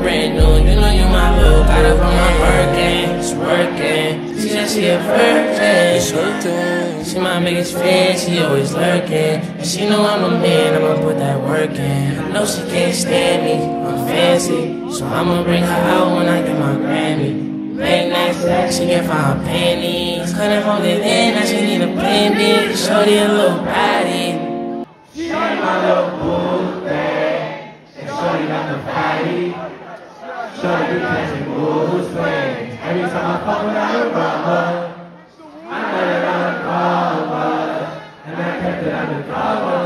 Brand new? You know you my little. Got up on my Birkin, it's working. She said she a virgin. Working. She my biggest fan, she always lurking. And she know I'm a man, I'ma put that work in. I know she can't stand me, I'm fancy. So I'ma bring her out when I get my Grammy. Late night sex, she can find panties. Couldn't hold it in, now she need a plan B. Shorty a little body. Ain't my little boo thing. Shorty got the fatty. Every time I fuck with her, around. I know that I'm a cover. And I kept it undercover.